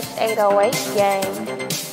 fresh and go waist game.